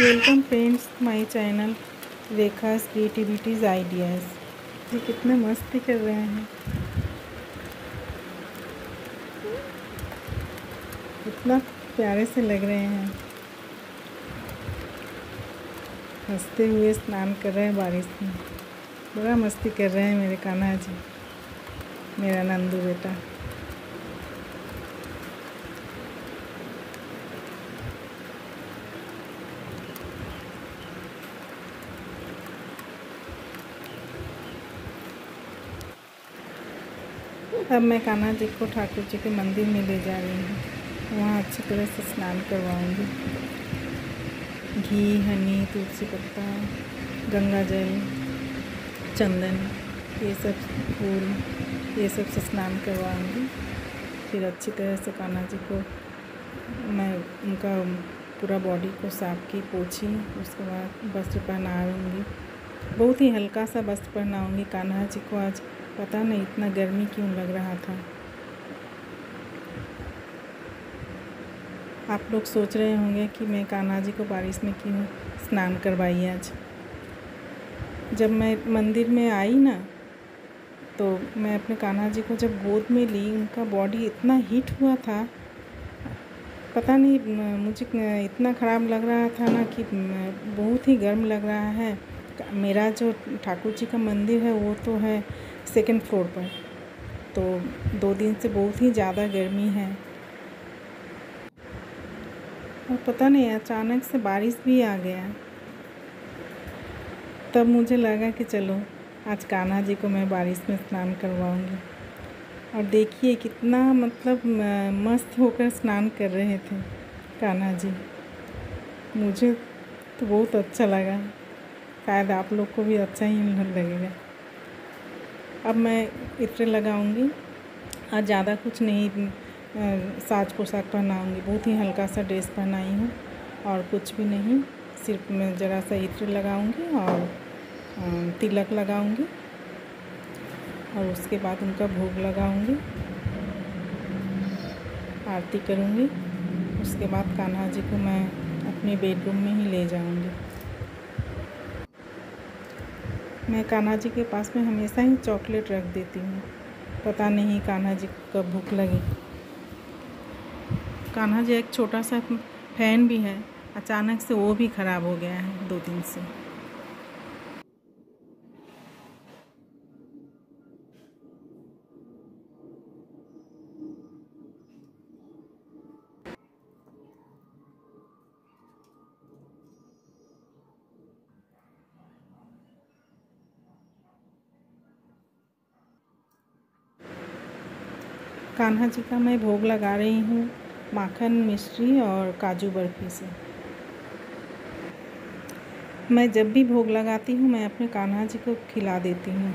Welcome friends my channel Rekha's creativities ideas ये कितने मस्ती कर रहे हैं। इतना प्यारे से लग रहे हैं। हँसते हुए स्नान कर रहे हैं बारिश में। बड़ा मस्ती कर रहे हैं मेरे कान्हा जी। मेरा नंदू बेटा। अब मैं कान्हा जी को ठाकुर जी के मंदिर में ले जा रही हूँ। वहाँ अच्छी तरह से स्नान करवाऊँगी। घी, हनी, तुलसी पत्ता, गंगा जल, चंदन, ये सब फूल, ये सबसे स्नान करवाऊँगी। फिर अच्छी तरह से कान्हा जी को मैं उनका पूरा बॉडी को साफ़ की, पोछी, उसके बाद वस्त्र पहनाऊँगी। बहुत ही हल्का सा वस्त्र पहनाऊँगी। कान्हा जी को आज पता नहीं इतना गर्मी क्यों लग रहा था। आप लोग सोच रहे होंगे कि मैं कान्हा जी को बारिश में क्यों स्नान करवाई आज? जब मैं मंदिर में आई ना तो मैं अपने कान्हा जी को जब गोद में ली, उनका बॉडी इतना हीट हुआ था, पता नहीं मुझे इतना ख़राब लग रहा था ना कि बहुत ही गर्म लग रहा है। मेरा जो ठाकुर जी का मंदिर है, वो तो है सेकंड फ्लोर पर। तो दो दिन से बहुत ही ज़्यादा गर्मी है। और पता नहीं, अचानक से बारिश भी आ गया। तब मुझे लगा कि चलो, आज कान्हा जी को मैं बारिश में स्नान करवाऊँगी। और देखिए कितना मतलब मस्त होकर स्नान कर रहे थे कान्हा जी। मुझे तो बहुत अच्छा लगा। शायद आप लोग को भी अच्छा ही लगेगा। अब मैं इत्र लगाऊँगी। आज ज़्यादा कुछ नहीं साज पोशाक पहनाऊँगी। बहुत ही हल्का सा ड्रेस पहनाई हूँ और कुछ भी नहीं। सिर्फ़ मैं ज़रा सा इत्र लगाऊँगी और तिलक लगाऊँगी और उसके बाद उनका भोग लगाऊँगी। आरती करूँगी। उसके बाद कान्हा जी को मैं अपने बेडरूम में ही ले जाऊँगी। मैं कान्हा जी के पास में हमेशा ही चॉकलेट रख देती हूँ। पता नहीं कान्हा जी को कब भूख लगी। कान्हा जी एक छोटा सा फ़ैन भी है। अचानक से वो भी ख़राब हो गया है दो दिन से। कान्हा जी का मैं भोग लगा रही हूँ, माखन, मिश्री और काजू बर्फ़ी से। मैं जब भी भोग लगाती हूँ, मैं अपने कान्हा जी को खिला देती हूँ।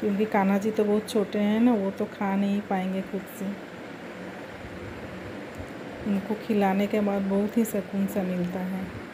क्योंकि कान्हा जी तो बहुत छोटे हैं ना, वो तो खा नहीं पाएँगे खुद से। उनको खिलाने के बाद बहुत ही सुकून सा मिलता है।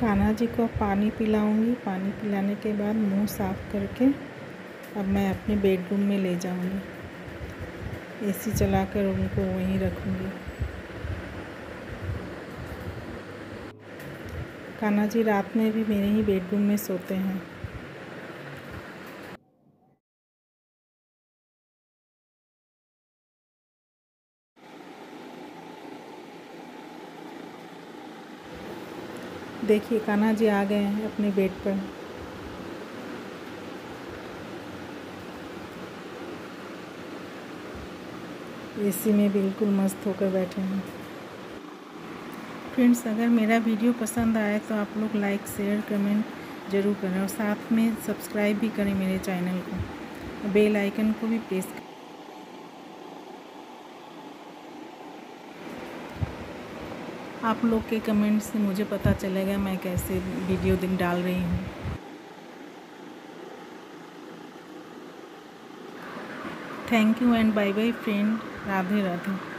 कान्हा जी को पानी पिलाऊँगी। पानी पिलाने के बाद मुँह साफ़ करके अब मैं अपने बेडरूम में ले जाऊँगी। एसी चलाकर उनको वहीं रखूँगी। कान्हा जी रात में भी मेरे ही बेडरूम में सोते हैं। देखिए, कान्हा जी आ गए हैं अपने बेड पर। एसी में बिल्कुल मस्त होकर बैठे हैं। फ्रेंड्स, अगर मेरा वीडियो पसंद आए तो आप लोग लाइक, शेयर, कमेंट ज़रूर करें और साथ में सब्सक्राइब भी करें मेरे चैनल को। बेल आइकन को भी प्रेस करें आप लोग के कमेंट्स से मुझे पता चलेगा मैं कैसे वीडियो दिन डाल रही हूँ। Thank you and bye bye friend Radhe Radhe.